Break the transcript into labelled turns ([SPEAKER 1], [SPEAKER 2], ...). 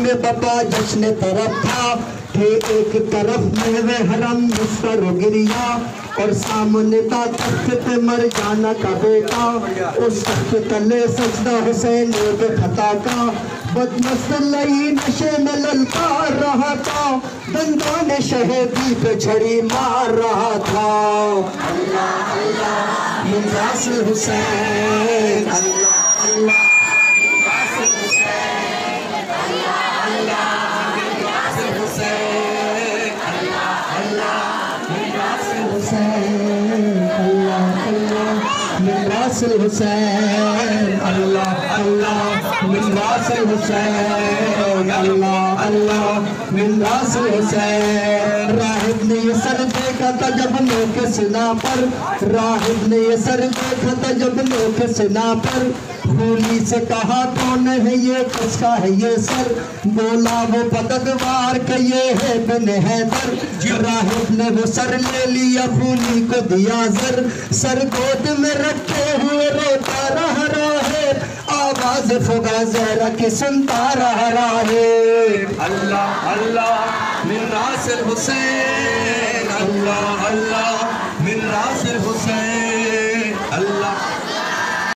[SPEAKER 1] में बाबा जश्न तरफ़ था, थे एक तरफ़ में वे हरम मुस्तर गिरिया, और सामने था तख्त मर जाना का बेटा, उस तख्त तले सजदा हुसैन के खता का बदमस्त लई नशे में ललकार रहा था, दंगा ने शहीदी पे छड़ी मार रहा था। अल्लाह अल्लाह हुसैन अल्लाह। हुसैन, अल्लाह अल्लाह मुमताज़ हुसैन, अल्लाह अल्लाह मुमताज़ हुसैन, अल्लाह अल्लाह मुमताज़ हुसैन। राहिब ने सर देखा था जब लोग सिना पर। राहिब ने ये सर देखा था जब लोग सिना पर। भूली से कहा, कौन है ये? किसका है ये सर? बोला, वो पतंगवार के ये है बिन हैदर। राहिब ने वो सर ले लिया भूली को दिया जर। सर गोद में रखे हुए रोता रह रहा है। आवाज़ फुगा जरा की सुनता रह रहा है। अल्लाह अल्लाह हुसैन। अल्लाह अल्लाह